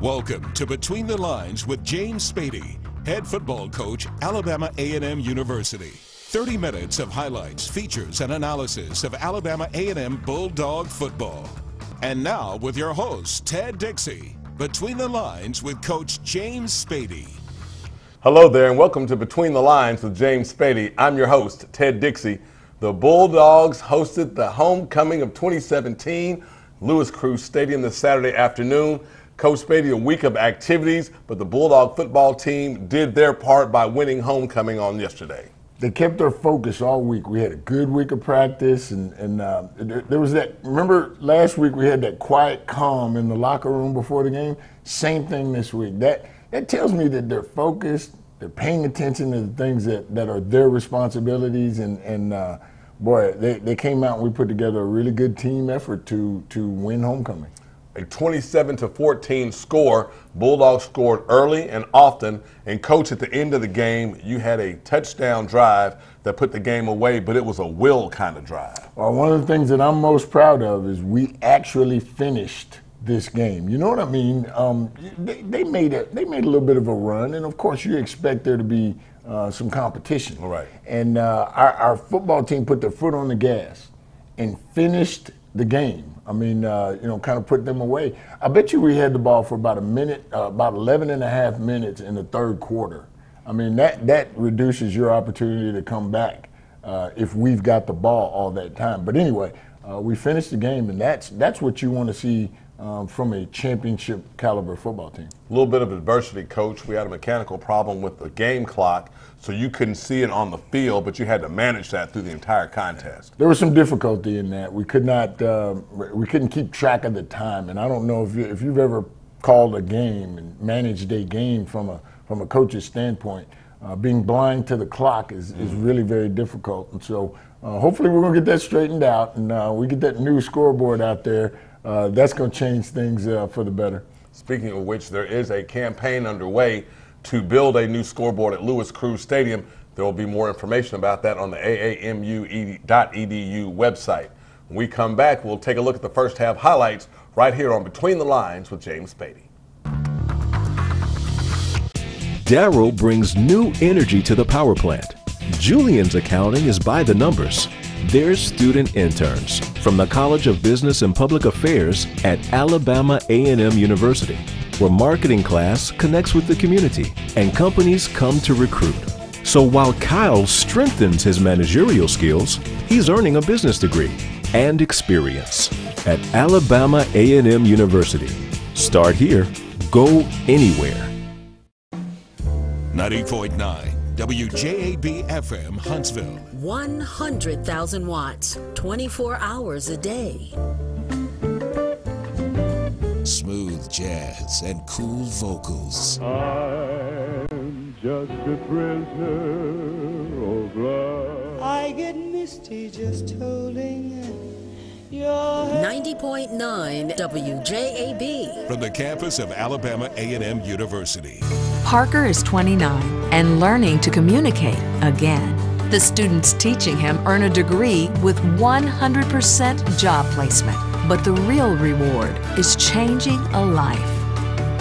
Welcome to Between the Lines with James Spady, head football coach, Alabama A&M University. 30 minutes of highlights, features, and analysis of Alabama A&M Bulldog football. And now with your host, Ted Dixie, Between the Lines with Coach James Spady. Hello there, and welcome to Between the Lines with James Spady. I'm your host, Ted Dixie. The Bulldogs hosted the homecoming of 2017, Louis Crews Stadium this Saturday afternoon. Coach Spady, a week of activities, but the Bulldog football team did their part by winning homecoming on yesterday. They kept their focus all week. We had a good week of practice, and, and uh, there, was that. Remember last week we had that quiet calm in the locker room before the game. Same thing this week. That that tells me that they're focused. They're paying attention to the things that, that are their responsibilities, and and uh, boy, they, they came out and we put together a really good team effort to to win homecoming a 27 to 14 score. Bulldogs scored early and often. And coach, at the end of the game, you had a touchdown drive that put the game away, but it was a will kind of drive. Well, one of the things that I'm most proud of is we actually finished this game. You know what I mean? Um, they, they, made a they made a little bit of a run, and of course you expect there to be uh, some competition. All right. And uh, our, our football team put their foot on the gas and finished the game. I mean, uh, you know, kind of put them away. I bet you we had the ball for about a minute, uh, about 11 and a half minutes in the third quarter. I mean, that, that reduces your opportunity to come back uh, if we've got the ball all that time. But anyway, uh, we finished the game, and that's, that's what you want to see um, from a championship caliber football team. A little bit of adversity, coach. We had a mechanical problem with the game clock, so you couldn't see it on the field, but you had to manage that through the entire contest. There was some difficulty in that. We could not, uh, we couldn't keep track of the time, and I don't know if, you, if you've ever called a game and managed a game from a from a coach's standpoint. Uh, being blind to the clock is, is mm-hmm. really very difficult, and so uh, hopefully we're going to get that straightened out, and uh, we get that new scoreboard out there uh, that's going to change things uh, for the better. Speaking of which, there is a campaign underway to build a new scoreboard at Louis Crews Stadium. There will be more information about that on the aamu.edu website. When we come back, we'll take a look at the first half highlights right here on Between the Lines with James Spady. Daryl brings new energy to the power plant. Julian's accounting is by the numbers. They're student interns from the College of Business and Public Affairs at Alabama A&M University, where marketing class connects with the community and companies come to recruit. So while Kyle strengthens his managerial skills, he's earning a business degree and experience at Alabama A&M University. Start here, go anywhere. 90.9 WJAB FM Huntsville. 100,000 watts, 24 hours a day. Smooth jazz and cool vocals. I'm just a prisoner of love. I get misty just holding 90.9 WJAB. From the campus of Alabama A&M University. Parker is 29 and learning to communicate again. The students teaching him earn a degree with 100% job placement. But the real reward is changing a life.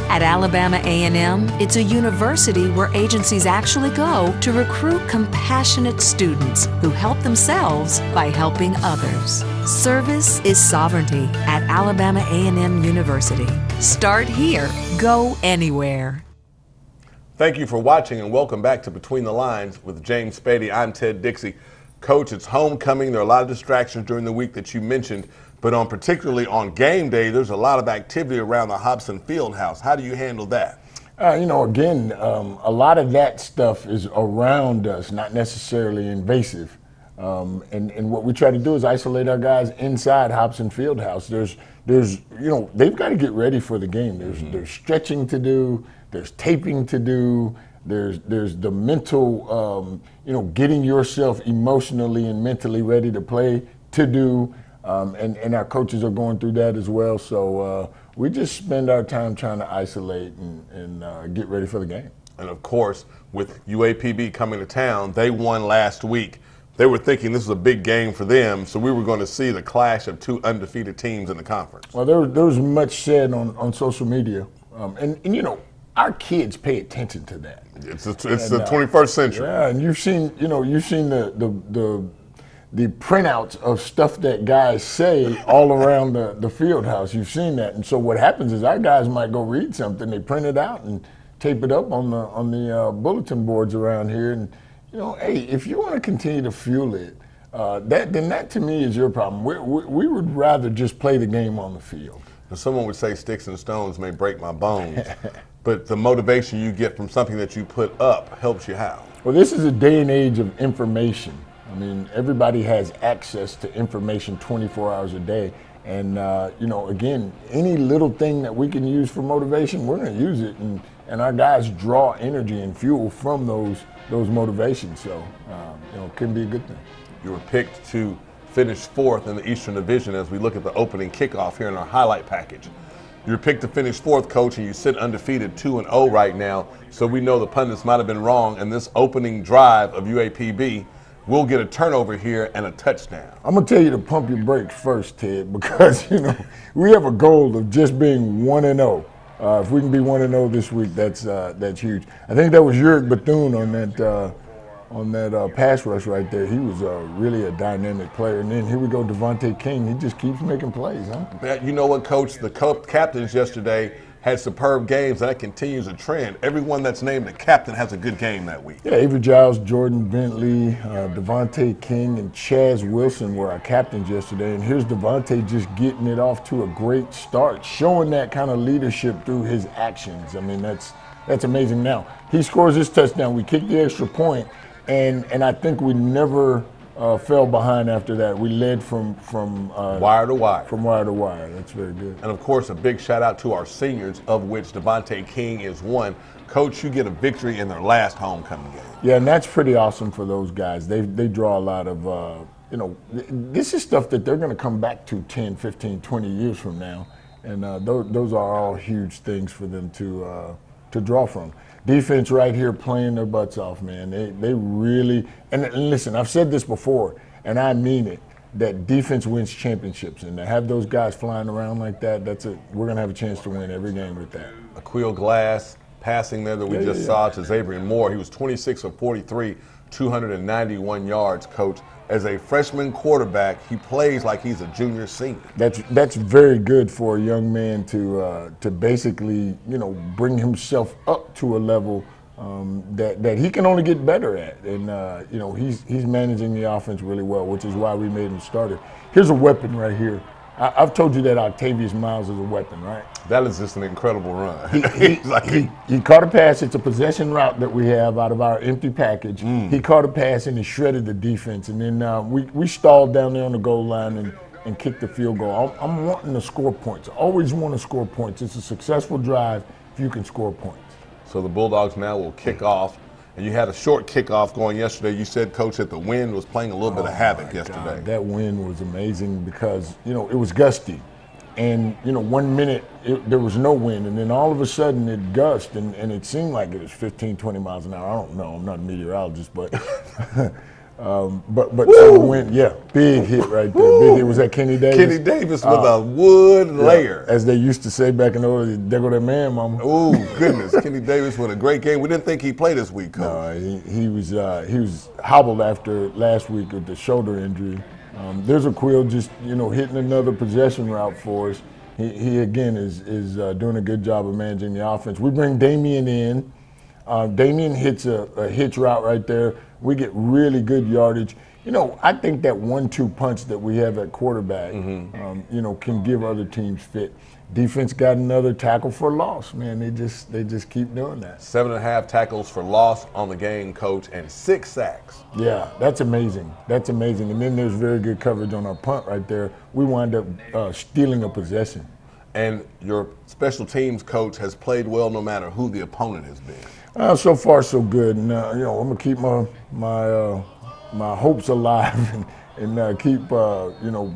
At Alabama A&M, it's a university where agencies actually go to recruit compassionate students who help themselves by helping others. Service is sovereignty at Alabama A&M University. Start here, go anywhere. Thank you for watching and welcome back to Between the Lines with James Spady. I'm Ted Dixie. Coach, it's homecoming. There are a lot of distractions during the week that you mentioned, but on particularly on game day, there's a lot of activity around the Hobson Field House. How do you handle that? Uh, you know, again, um, a lot of that stuff is around us, not necessarily invasive. Um, and, and what we try to do is isolate our guys inside Hobson Fieldhouse. There's, there's, you know, they've got to get ready for the game. There's, mm-hmm. there's stretching to do there's taping to do. There's there's the mental, um, you know, getting yourself emotionally and mentally ready to play to do. Um, and, and our coaches are going through that as well. So uh, we just spend our time trying to isolate and, and uh, get ready for the game. And of course, with UAPB coming to town, they won last week. They were thinking this was a big game for them, so we were going to see the clash of two undefeated teams in the conference. Well, there, there was much said on, on social media Um, and, and, you know, our kids pay attention to that. It's, a, it's And, the uh, 21st century. Yeah, and you've seen, you know, you've seen the the the, the printouts of stuff that guys say all around the, the field house. You've seen that. And so what happens is our guys might go read something, they print it out and tape it up on the on the uh, bulletin boards around here. And you know, hey, if you want to continue to fuel it, uh, that then that to me is your problem. We, we, we would rather just play the game on the field. Someone would say sticks and stones may break my bones, but the motivation you get from something that you put up helps you how? Well, this is a day and age of information. I mean, everybody has access to information 24 hours a day. And, uh, you know, again, any little thing that we can use for motivation, we're going to use it. And, and our guys draw energy and fuel from those, those motivations. So, uh, you know, it can be a good thing. You were picked to finish fourth in the Eastern Division as we look at the opening kickoff here in our highlight package. You're picked to finish fourth, coach, and you sit undefeated 2 and 0 right now. So we know the pundits might have been wrong, and this opening drive of UAPB will get a turnover here and a touchdown. I'm gonna tell you to pump your brakes first, Ted, because you know we have a goal of just being one and zero. Uh, if we can be one and zero this week, that's uh, that's huge. I think that was Yurik Bethune on that uh, on that uh, pass rush right there. He was uh, really a dynamic player. And then here we go, Devontae King. He just keeps making plays, huh? You know what, coach? The captains yesterday had superb games, and that continues a trend. Everyone that's named a captain has a good game that week. Yeah, Avery Giles, Jordan Bentley, uh, Devontae King, and Chaz Wilson were our captains yesterday. And here's Devontae just getting it off to a great start, showing that kind of leadership through his actions. I mean, that's that's amazing. Now he scores his touchdown. We kick the extra point, and and I think we never uh, fell behind after that. We led from from uh, Wire to wire. From wire to wire. That's very good. And of course, a big shout out to our seniors, of which Devontae King is one. Coach, you get a victory in their last homecoming game. Yeah, and that's pretty awesome for those guys. They they draw a lot of, uh, you know, th- this is stuff that they're going to come back to 10, 15, 20 years from now. And uh, those, those are all huge things for them to uh, to draw from. Defense right here playing their butts off, man. They, they really, and, and listen, I've said this before, and I mean it, that defense wins championships. And to have those guys flying around like that, that's a, we're going to have a chance to win every game with that. Aqeel Glass passing there that we Yeah, just yeah, saw to Xavier Moore. He was 26 of 43, 291 yards, coach. As a freshman quarterback, he plays like he's a junior senior. That's that's very good for a young man to uh, to basically you know bring himself up to a level um, that that he can only get better at, and uh, you know he's he's managing the offense really well, which is why we made him starter. Here's a weapon right here. I, I've told you that Octavius Miles is a weapon, right? That is just an incredible run. He, He's like- he, he caught a pass. It's a possession route that we have out of our empty package. He caught a pass and he shredded the defense. And then uh, we, we stalled down there on the goal line and, and kicked the field goal. I'm, I'm wanting to score points. I always want to score points. It's a successful drive if you can score points. So the Bulldogs now will kick off. And you had a short kickoff going yesterday. You said, Coach, that the wind was playing a little bit of oh havoc yesterday. God, that wind was amazing because you know it was gusty, and you know one minute it, there was no wind, and then all of a sudden it gusted, and, and it seemed like it was 15, 20 miles an hour. I don't know. I'm not a meteorologist, but. Um, but but so wind, yeah, big hit right there. Big hit. Was that Kenny Davis? Kenny Davis with Uh, a wood yeah, layer. as they used to say back in the old days. There go that man, mama. Oh goodness, Kenny Davis with a great game. We didn't think he'd play this week, Coach. No, he, he was uh, he was hobbled after last week with the shoulder injury. Um, there's Aqeel just you know hitting another possession route for us. He, he again is is uh, doing a good job of managing the offense. We bring Damien in. Uh, Damien hits a, a hitch route right there. We get really good yardage. You know, I think that one-two punch that we have at quarterback, um, you know, can give other teams fit. Defense got another tackle for loss. Man, they just they just keep doing that. Seven and a half tackles for loss on the game, Coach, and six sacks. Yeah, that's amazing. That's amazing. And then there's very good coverage on our punt right there. We wind up uh, stealing a possession. And your special teams coach has played well no matter who the opponent has been. Uh, so far, so good. And uh, you know, I'm gonna keep my my uh, my hopes alive and, and uh, keep uh, you know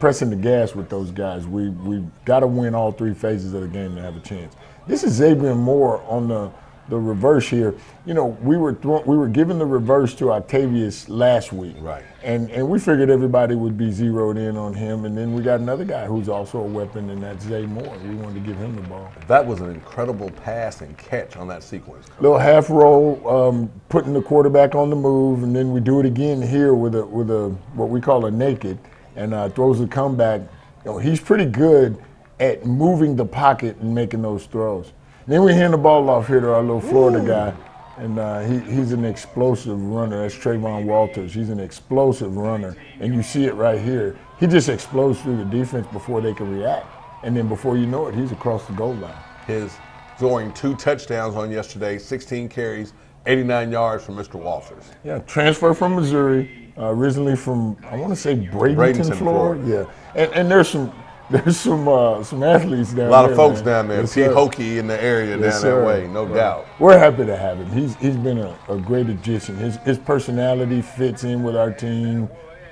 pressing the gas with those guys. We we've got to win all three phases of the game to have a chance. This is Xavier Moore on the the reverse here. You know, we were we were given the reverse to Octavius last week, right? And and we figured everybody would be zeroed in on him, and then we got another guy who's also a weapon, and that's Zay Moore. We wanted to give him the ball. That was an incredible pass and catch on that sequence. Little half roll, um, putting the quarterback on the move, and then we do it again here with a with a what we call a naked, and uh, throws a comeback. You know, he's pretty good at moving the pocket and making those throws. Then we hand the ball off here to our little Florida Ooh. guy, and uh, he, he's an explosive runner. That's Trayvon Walters. He's an explosive runner, and you see it right here. He just explodes through the defense before they can react, and then before you know it, he's across the goal line. His throwing two touchdowns on yesterday, 16 carries, 89 yards from Mr. Walters. Yeah, transfer from Missouri, uh, originally from I want to say Bradenton, Bradenton Florida. Florida. Yeah, and, and there's some there's some uh, some athletes down there. A lot there, of folks man. down there. Yes, P. Hokey in the area yes, down sir. that way, no right. doubt. We're happy to have him. He's he's been a, a great addition. His his personality fits in with our team.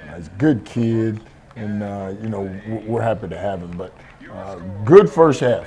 Uh, he's a good kid, and uh, you know we're happy to have him. But uh, good first half.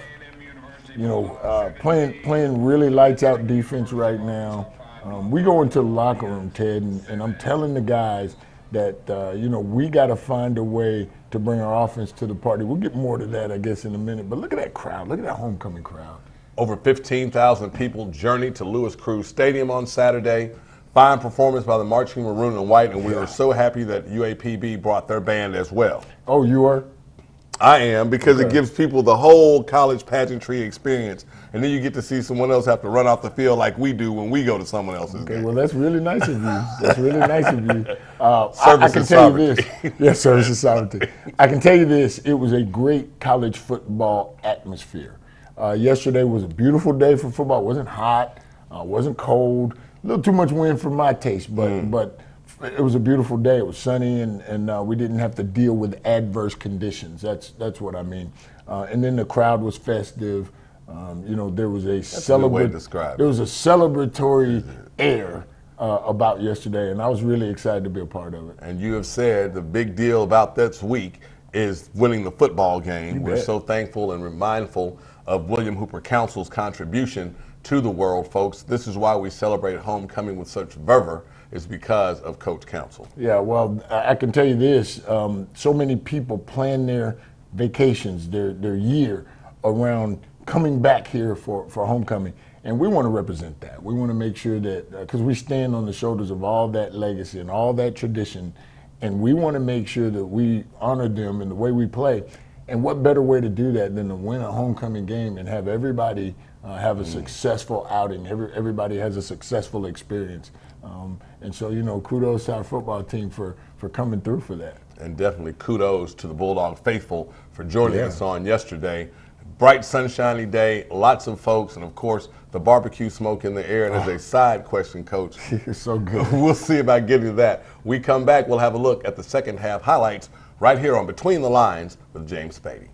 You know, uh, playing playing really lights out defense right now. Um, we go into the locker room, Ted, and, and I'm telling the guys that uh, you know we got to find a way to bring our offense to the party. We'll get more to that, I guess, in a minute. But look at that crowd. Look at that homecoming crowd. Over 15,000 people journeyed to Louis Crews Stadium on Saturday. Fine performance by the Marching Maroon and White, and we yeah. were so happy that UAPB brought their band as well. Oh, you are? I am because okay. it gives people the whole college pageantry experience, and then you get to see someone else have to run off the field like we do when we go to someone else's okay, game. Well, that's really nice of you. That's really nice of you. Uh, I, I, can tell sovereignty. you this. yes, service is sovereignty. I can tell you this. It was a great college football atmosphere. Uh, yesterday was a beautiful day for football. It wasn't hot. Uh, wasn't cold. A little too much wind for my taste, but mm. but it was a beautiful day. It was sunny, and, and uh, we didn't have to deal with adverse conditions. That's that's what I mean. Uh, and then the crowd was festive. Um, you know, there was a celebratory. There was a celebratory air uh, about yesterday, and I was really excited to be a part of it. And you have said the big deal about this week is winning the football game. We're so thankful and mindful of William Hooper Councill's contribution to the world, folks. This is why we celebrate homecoming with such fervor is because of Coach Councill. Yeah, well, I can tell you this: um, so many people plan their vacations, their their year around coming back here for for homecoming, and we want to represent that. We want to make sure that because uh, we stand on the shoulders of all that legacy and all that tradition, and we want to make sure that we honor them in the way we play. And what better way to do that than to win a homecoming game and have everybody uh, have a mm. successful outing? Every, everybody has a successful experience. Um, and so, you know, kudos to our football team for, for coming through for that. And definitely kudos to the Bulldog faithful for joining yeah. us on yesterday. Bright, sunshiny day, lots of folks, and of course, the barbecue smoke in the air. And as a ah. side question, Coach, you're so good. We'll see about getting to that. We come back, we'll have a look at the second half highlights right here on Between the Lines with James Spady.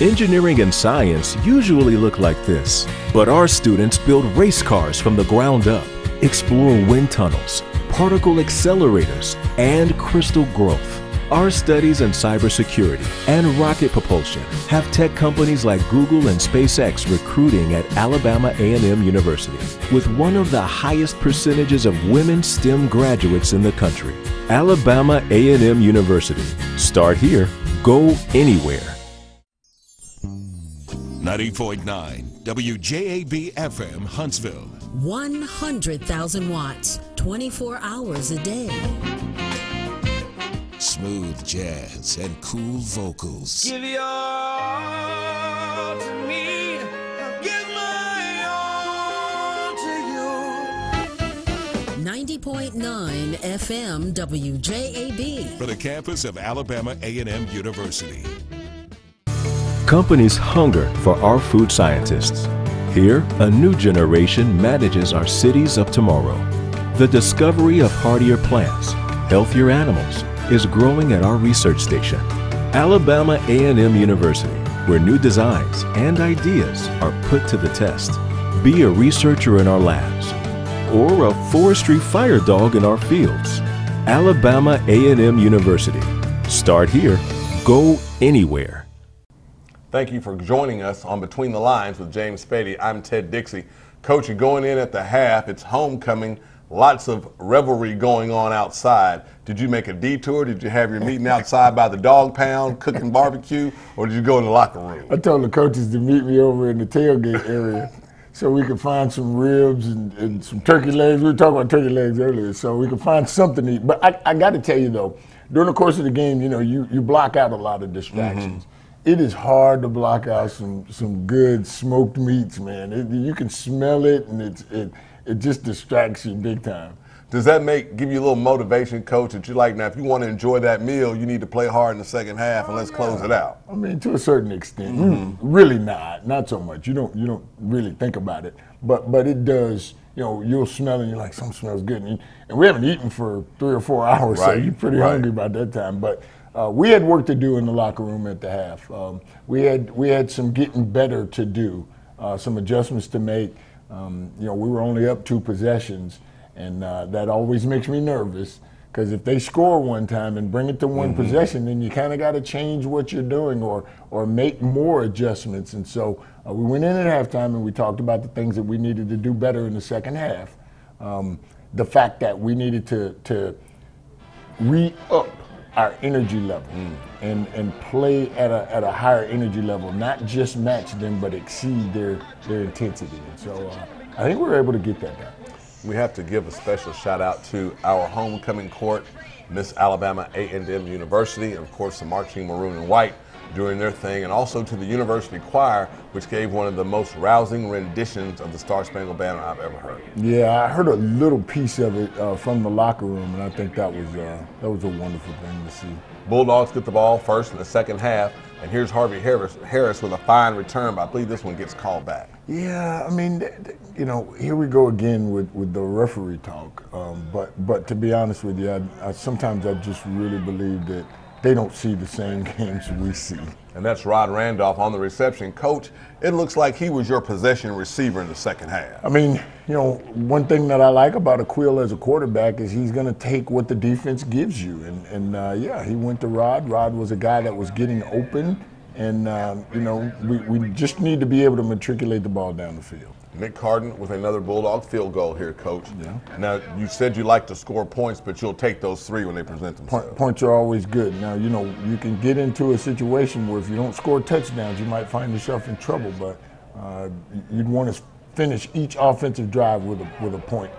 Engineering and science usually look like this, but our students build race cars from the ground up, explore wind tunnels, particle accelerators, and crystal growth. Our studies in cybersecurity and rocket propulsion have tech companies like Google and SpaceX recruiting at Alabama A&M University with one of the highest percentages of women STEM graduates in the country. Alabama A&M University. Start here, go anywhere. 90.9 WJAB FM Huntsville. 100,000 watts, 24 hours a day. Smooth jazz and cool vocals. Give your all to me. Give my all to you. 90.9 FM WJAB. For the campus of Alabama A&M University. Companies hunger for our food scientists. Here, a new generation manages our cities of tomorrow. The discovery of hardier plants, healthier animals, is growing at our research station, Alabama A&M University, where new designs and ideas are put to the test. Be a researcher in our labs or a forestry fire dog in our fields. Alabama A&M University. Start here, go anywhere. Thank you for joining us on Between the Lines with James Spady. I'm Ted Dixie. Coach, you're going in at the half. It's homecoming. Lots of revelry going on outside. Did you make a detour? Did you have your meeting outside by the dog pound, cooking barbecue, or did you go in the locker room? I told the coaches to meet me over in the tailgate area so we could find some ribs and, and some turkey legs. We were talking about turkey legs earlier, so we could find something to eat. But I, I got to tell you though, during the course of the game, you know, you, you block out a lot of distractions. Mm-hmm. It is hard to block out some some good smoked meats, man. It, you can smell it, and it's it it just distracts you big time. Does that make give you a little motivation, coach, that you like now if you want to enjoy that meal, you need to play hard in the second half and let's close it out? I mean, to a certain extent, Mm, really not, not so much. You don't you don't really think about it, but but it does. You know, you'll smell and you're like, some smells good, and, you- and we haven't eaten for three or four hours, so you're pretty right. hungry by that time. But uh, we had work to do in the locker room at the half. Um, we had we had some getting better to do, uh, some adjustments to make. Um, you know, we were only up two possessions, and uh, that always makes me nervous because if they score one time and bring it to one Mm-hmm. possession, then you kind of got to change what you're doing or or make more adjustments. And so uh, we went in at halftime and we talked about the things that we needed to do better in the second half. Um, the fact that we needed to to re up our energy level and, and play at a, at a higher energy level, not just match them, but exceed their, their intensity. And so uh, I think we were able to get that done. We have to give a special shout out to our homecoming court, Miss Alabama A&M University, and of course the marching maroon and white doing their thing, and also to the university choir, which gave one of the most rousing renditions of the Star Spangled Banner I've ever heard. Yeah, I heard a little piece of it uh, from the locker room, and I think that was uh, that was a wonderful thing to see. Bulldogs get the ball first in the second half, and here's Harvey Harris, Harris with a fine return, but I believe this one gets called back. Yeah, I mean, you know, here we go again with, with the referee talk. Um, but but to be honest with you, I, I, sometimes I just really believe that they don't see the same games we see. And that's Rod Randolph on the reception. Coach, it looks like he was your possession receiver in the second half. I mean, you know, one thing that I like about Aqeel as a quarterback is he's going to take what the defense gives you. And, and uh, yeah, he went to Rod. Rod was a guy that was getting open. And, um, you know, we, we just need to be able to matriculate the ball down the field. Nick Carden with another Bulldog field goal here, Coach. Yeah. Now, you said you like to score points, but you'll take those three when they present themselves. Point, points are always good. Now, you know, you can get into a situation where if you don't score touchdowns, you might find yourself in trouble, but uh, you'd want to finish each offensive drive with a, with a point.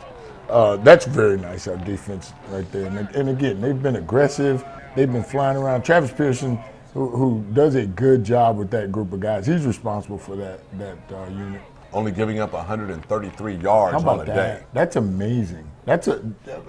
Uh, that's very nice, our defense right there. And, and again, they've been aggressive. They've been flying around. Travis Pearson, who, who does a good job with that group of guys, he's responsible for that, that uh, unit. Only giving up 133 yards How about on the that? day. That's amazing. That's a.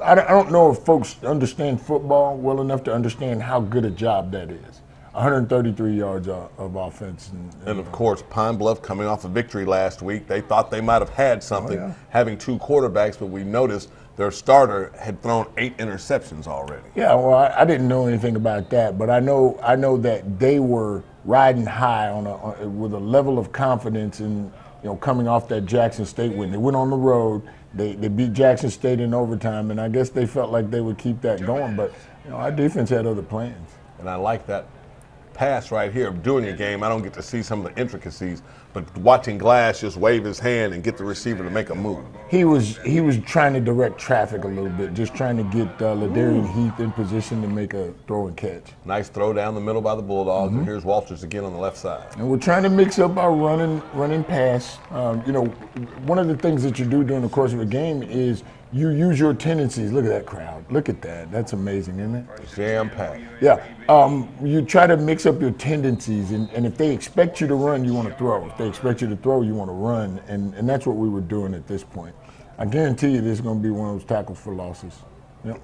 I don't- know if folks understand football well enough to understand how good a job that is. 133 yards of, of offense. And, And of course, Pine Bluff coming off a victory last week. They thought they might have had something Oh, yeah. having two quarterbacks, but we noticed their starter had thrown eight interceptions already. Yeah, well, I, I didn't know anything about that, but I know I know that they were riding high on a on, with a level of confidence in you know coming off that Jackson State win. They went on the road. They, they beat Jackson State in overtime, and I guess they felt like they would keep that going. But you know, our defense had other plans. And I like that pass right here. During your game, I don't get to see some of the intricacies, but watching Glass just wave his hand and get the receiver to make a move. He was he was trying to direct traffic a little bit, just trying to get uh, Ladarian Heath in position to make a throw and catch. Nice throw down the middle by the Bulldogs, Mm-hmm. and here's Walters again on the left side. And we're trying to mix up our running running pass. Um, you know, one of the things that you do during the course of a game is you use your tendencies. Look at that crowd. Look at that. That's amazing, isn't it? Jam packed. Yeah. Um, you try to mix up your tendencies, and, and if they expect you to run, you want to throw. If they expect you to throw, you want to run, and, and that's what we were doing at this point. I guarantee you, this is going to be one of those tackles for losses.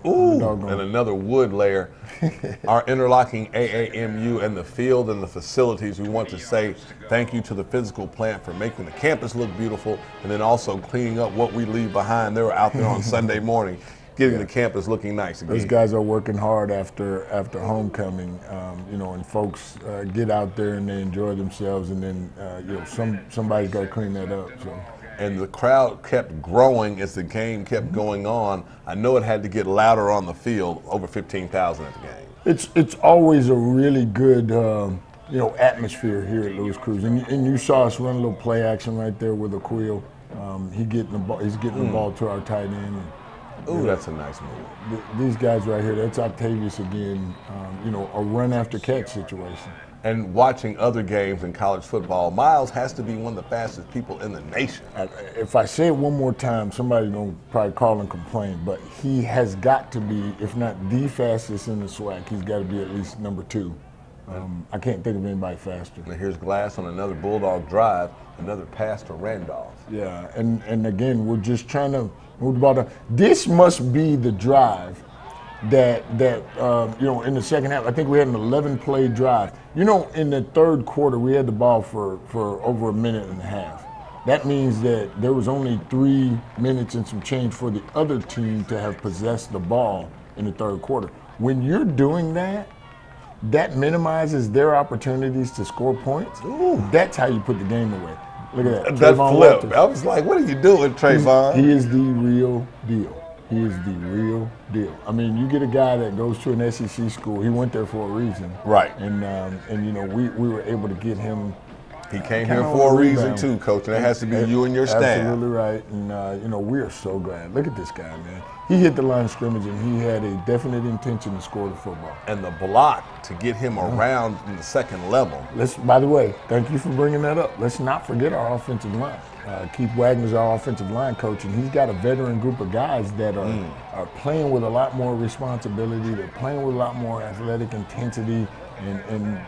Ooh, and another wood layer. Our interlocking AAMU and the field and the facilities, we want to say thank you to the physical plant for making the campus look beautiful and then also cleaning up what we leave behind. They were out there on Sunday morning getting the campus looking nice again. Those guys are working hard after after homecoming, um, you know, and folks uh, get out there and they enjoy themselves, and then uh, you know some somebody's got to clean that up. So and the crowd kept growing as the game kept going on. I know it had to get louder on the field, over 15,000 at the game. it's it's always a really good um, you know, atmosphere here at Louis Crews. And, and you saw us run a little play action right there with Aqeel. Um, he getting the ball, he's getting the Mm. ball to our tight end. And, Ooh, that's a nice move. th- these guys right here, that's Octavius again. Um, you know, a run after catch situation. And watching other games in college football, Miles has to be one of the fastest people in the nation. I- If I say it one more time, somebody's gonna probably call and complain. But he has got to be, if not the fastest in the SWAC, he's got to be at least number two. Um, I can't think of anybody faster. And here's Glass on another Bulldog drive, another pass to Randolph. Yeah, and and again, we're just trying to move the ball down. This must be the drive that that um, you know in the second half. I think we had an 11 play drive. You know, in the third quarter, we had the ball for for over a minute and a half. That means that there was only three minutes and some change for the other team to have possessed the ball in the third quarter. When you're doing that, that minimizes their opportunities to score points. That's how you put the game away. Look at that. That Trayvon flip. Walters. I was like, what are you doing, Trayvon? He is the real deal. He is the real deal. I mean, you get a guy that goes to an SEC school. He went there for a reason. Right. And um, and you know we, we were able to get him. He came here for a reason rebound. too, Coach, and that has to be you and your staff. Absolutely right. And uh, you know we are so glad. Look at this guy, man. He hit the line of scrimmage and he had a definite intention to score the football. And the block to get him around in the second level. Let's. By the way, thank you for bringing that up. Let's not forget our offensive line. Uh, Keith Wagner's our offensive line coach, and he's got a veteran group of guys that are Mm. are playing with a lot more responsibility. They're playing with a lot more athletic intensity, and and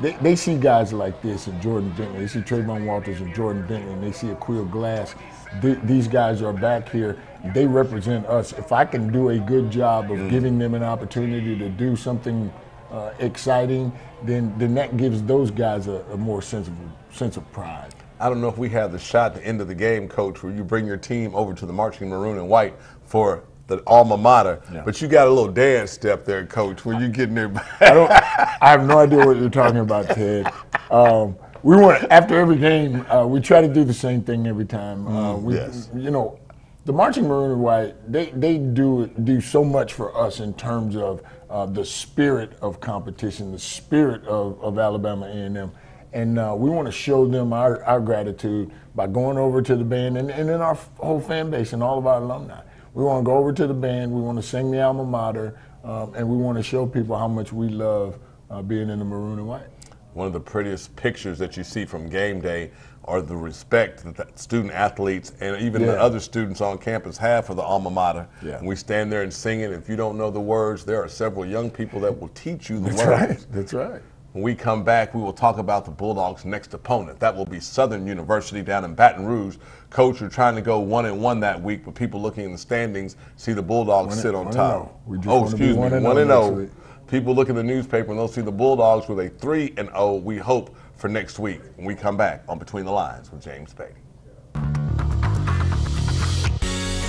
they, they see guys like this and Jordan Bentley. They see Trayvon Walters and Jordan Bentley, and they see Aqeel Glass. Th- these guys are back here. They represent us. If I can do a good job of Mm. giving them an opportunity to do something uh, exciting, then then that gives those guys a, a more sense of sense of pride. I don't know if we have the shot at the end of the game, Coach, where you bring your team over to the marching maroon and white for the alma mater. Yeah. But you got a little dance step there, Coach, when you getting there. I don't. I have no idea what you're talking about, Ted. Um, we want after every game, uh, we try to do the same thing every time. Uh, Mm, we, yes. You know, the marching maroon and white, they they do do so much for us in terms of uh, the spirit of competition, the spirit of, of Alabama A&M. And uh, we want to show them our, our gratitude by going over to the band and, and then our f- whole fan base and all of our alumni. We want to go over to the band, we want to sing the alma mater, um, and we want to show people how much we love uh, being in the maroon and white. One of the prettiest pictures that you see from game day are the respect that the student athletes and even the other students on campus have for the alma mater. Yeah. And we stand there and sing it. If you don't know the words, there are several young people that will teach you the That's words. right. That's right. When we come back, we will talk about the Bulldogs' next opponent. That will be Southern University down in Baton Rouge. Coach, we're trying to go one and one that week, but people looking in the standings see the Bulldogs One sit on top. oh. We just oh, wanna be excuse me, and one oh and oh. next oh. People look in the newspaper and they'll see the Bulldogs with a three and oh. We hope for next week when we come back on Between the Lines with James Spady.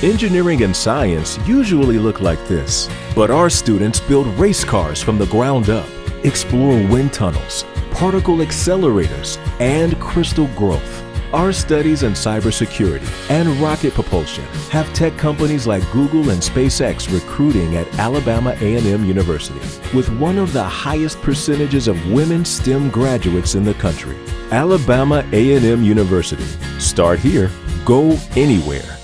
Engineering and science usually look like this, but our students build race cars from the ground up, explore wind tunnels, particle accelerators, and crystal growth. Our studies in cybersecurity and rocket propulsion have tech companies like Google and SpaceX recruiting at Alabama A&M University with one of the highest percentages of women STEM graduates in the country. Alabama A&M University. Start here, go anywhere.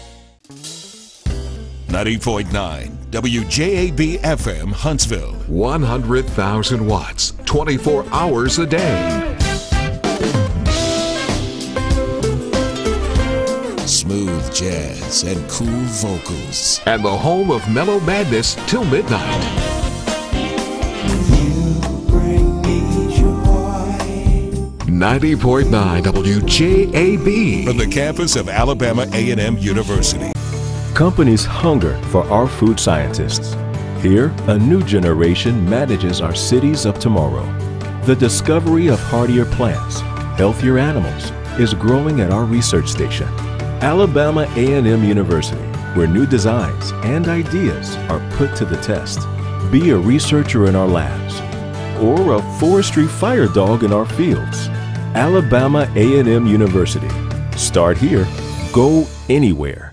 90.9 WJAB FM Huntsville. 100,000 watts, 24 hours a day. Smooth jazz and cool vocals. And the home of mellow madness till midnight. Ninety point nine WJAB. From the campus of Alabama A&M University. Companies hunger for our food scientists. Here, a new generation manages our cities of tomorrow. The discovery of hardier plants, healthier animals, is growing at our research station, Alabama A&M University, where new designs and ideas are put to the test. Be a researcher in our labs or a forestry fire dog in our fields. Alabama A&M University. Start here, go anywhere.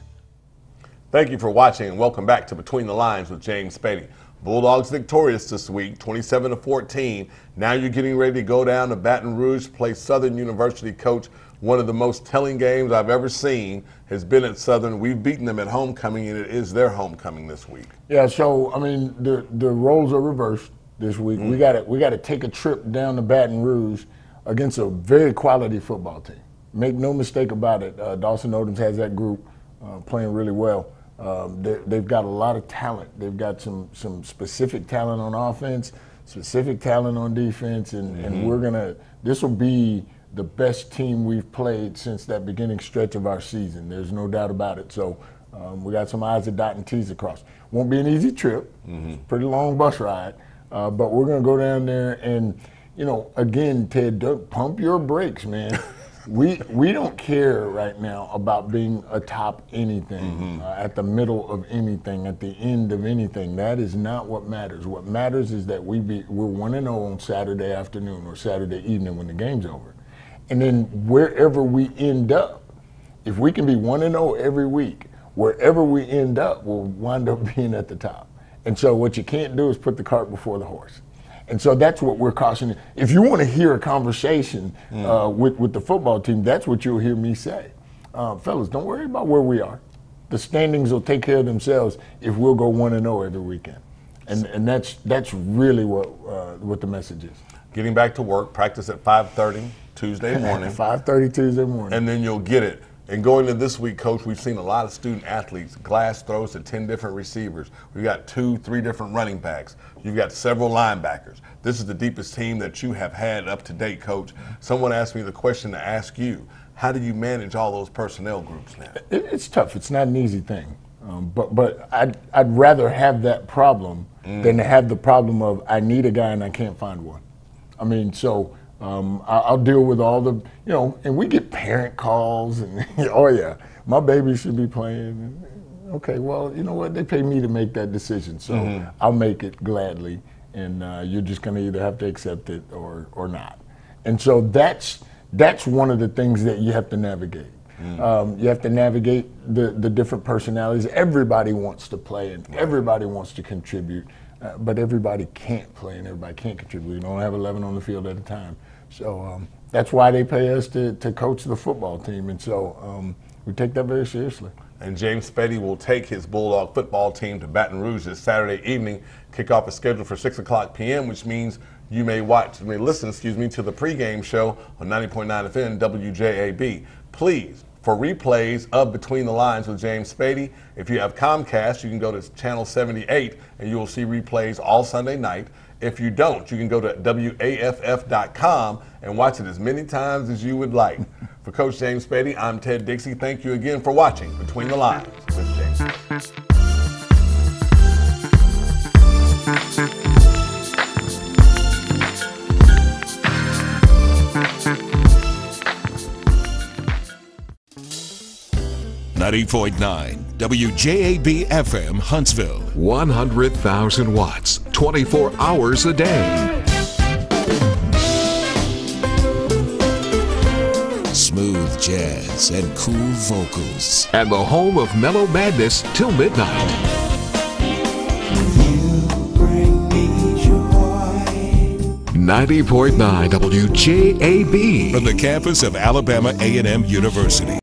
Thank you for watching and welcome back to Between the Lines with James Spady. Bulldogs victorious this week, 27 to 14. Now you're getting ready to go down to Baton Rouge, play Southern University. Coach, one of the most telling games I've ever seen has been at Southern. We've beaten them at homecoming, and it is their homecoming this week. Yeah, so I mean the the roles are reversed this week. We got to we got to take a trip down to Baton Rouge against a very quality football team. Make no mistake about it. Uh, Dawson Odums has that group uh, playing really well. Um, they, they've got a lot of talent. They've got some some specific talent on offense, specific talent on defense, and, and we're gonna. This will be the best team we've played since that beginning stretch of our season. There's no doubt about it. So um, we got some I's to dot and T's across. Won't be an easy trip. Mm-hmm. Pretty long bus ride, uh, but we're gonna go down there and, you know, again, Ted, don't pump your brakes, man. we we don't care right now about being atop anything, uh, at the middle of anything, at the end of anything. That is not what matters. What matters is that we be we're one and zero on Saturday afternoon or Saturday evening when the game's over, and then wherever we end up, if we can be one and zero every week, wherever we end up, we'll wind up being at the top. And so what you can't do is put the cart before the horse. And so that's what we're cautioning. If you want to hear a conversation uh, with, with the football team, that's what you'll hear me say. Uh, fellas, don't worry about where we are. The standings will take care of themselves if we'll go 1 and 0 every weekend. And, and that's, that's really what, uh, what the message is. Getting back to work, practice at 5:30 Tuesday morning. 5.30 Tuesday morning. and then you'll get it. And going into this week, coach, we've seen a lot of student athletes, glass throws to 10 different receivers. We've got two, three different running backs. You've got several linebackers. This is the deepest team that you have had up to date, coach. Someone asked me the question to ask you how do you manage all those personnel groups now? It's tough. It's not an easy thing. Um, but but I'd, I'd rather have that problem than to have the problem of I need a guy and I can't find one. I mean, so um, I, I'll deal with all the, you know, and we get parent calls and, oh yeah, my baby should be playing. Okay, well, you know what? They pay me to make that decision, so I'll make it gladly, and uh, you're just going to either have to accept it or or not. And so that's that's one of the things that you have to navigate. Um, you have to navigate the, the different personalities. Everybody wants to play and everybody wants to contribute, uh, but everybody can't play and everybody can't contribute. You don't have 11 on the field at a time. So um, that's why they pay us to, to coach the football team. And so um, we take that very seriously. And James Spady will take his Bulldog football team to Baton Rouge this Saturday evening. Kickoff is scheduled for 6 o'clock p.m., which means you may watch, may listen, excuse me, to the pregame show on 90.9 FM WJAB. Please, for replays of Between the Lines with James Spady, if you have Comcast, you can go to channel 78 and you will see replays all Sunday night. If you don't, you can go to WAFF.com and watch it as many times as you would like. For Coach James Spady, I'm Ted Dixie. Thank you again for watching Between the Lines with James Spady. Ninety-point nine WJAB FM Huntsville. 100,000 watts, 24 hours a day. Smooth jazz and cool vocals. And the home of mellow madness till midnight. Bring me joy. 90.9 WJAB. From the campus of Alabama A&M University.